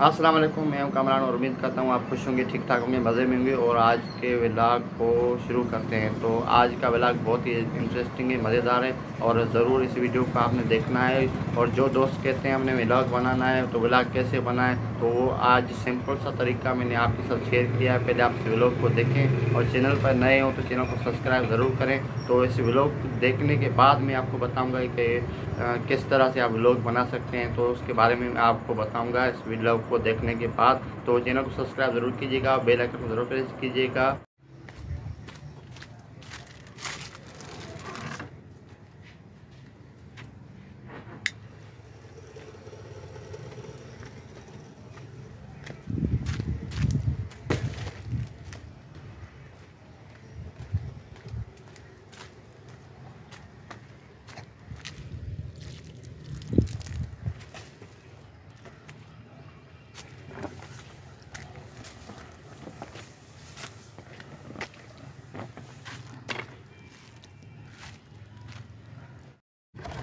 अस्सलाम वालेकुम, मैं हूँ कमरान और उम्मीद करता हूँ आप खुश होंगे ठीक ठाक होंगे, मज़े में होंगे। और आज के व्लॉग को शुरू करते हैं। तो आज का व्लॉग बहुत ही इंटरेस्टिंग है, मज़ेदार है और ज़रूर इस वीडियो को आपने देखना है। और जो दोस्त कहते हैं, हमने व्लॉग बनाना है तो व्लॉग कैसे बनाए तो वो आज सिंपल सा तरीका मैंने आपके साथ शेयर किया है। पहले आप इस व्लॉग को देखें और चैनल पर नए हों तो चैनल को सब्सक्राइब ज़रूर करें। तो इस व्लॉग देखने के बाद मैं आपको बताऊँगा कि किस तरह से आप ब्लॉग बना सकते हैं तो उसके बारे में मैं आपको बताऊँगा इस वीडियो को देखने के बाद। तो चैनल को सब्सक्राइब ज़रूर कीजिएगा बेल आइकन को ज़रूर प्रेस कीजिएगा।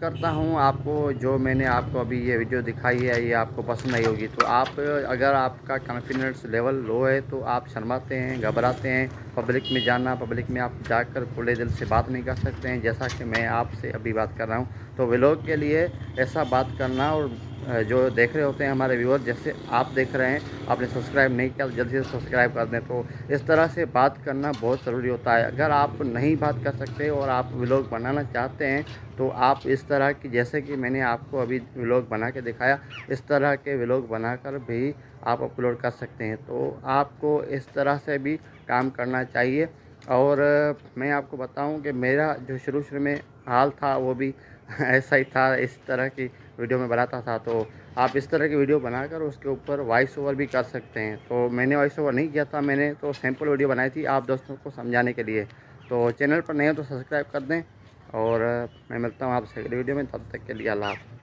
करता हूँ आपको, जो मैंने आपको अभी ये वीडियो दिखाई है, ये आपको पसंद आई होगी। तो आप, अगर आपका कॉन्फिडेंस लेवल लो है तो आप शर्माते हैं, घबराते हैं। पब्लिक में जाना पब्लिक में आप जाकर खुले दिल से बात नहीं कर सकते हैं। जैसा कि मैं आपसे अभी बात कर रहा हूँ। तो व्लॉग के लिए ऐसा बात करना और जो देख रहे होते हैं हमारे व्यूअर जैसे आप देख रहे हैं, आपने सब्सक्राइब नहीं किया तो जल्दी से सब्सक्राइब कर दें। तो इस तरह से बात करना बहुत ज़रूरी होता है। अगर आप नहीं बात कर सकते और आप व्लॉग बनाना चाहते हैं तो आप इस तरह की, जैसे कि मैंने आपको अभी व्लॉग बना के दिखाया, इस तरह के व्लॉग बनाकर भी आप अपलोड कर सकते हैं। तो आपको इस तरह से भी काम करना चाहिए। और मैं आपको बताऊँ कि मेरा जो शुरू शुरू में हाल था, वो भी ऐसा ही था, इस तरह की वीडियो में बनाता था तो आप इस तरह की वीडियो बनाकर उसके ऊपर वॉइस ओवर भी कर सकते हैं। तो मैंने वॉइस ओवर नहीं किया था, मैंने तो सैंपल वीडियो बनाई थी आप दोस्तों को समझाने के लिए। तो चैनल पर नहीं हो तो सब्सक्राइब कर दें और मैं मिलता हूँ आपसे अगली वीडियो में, तब तक के लिए अल्लाह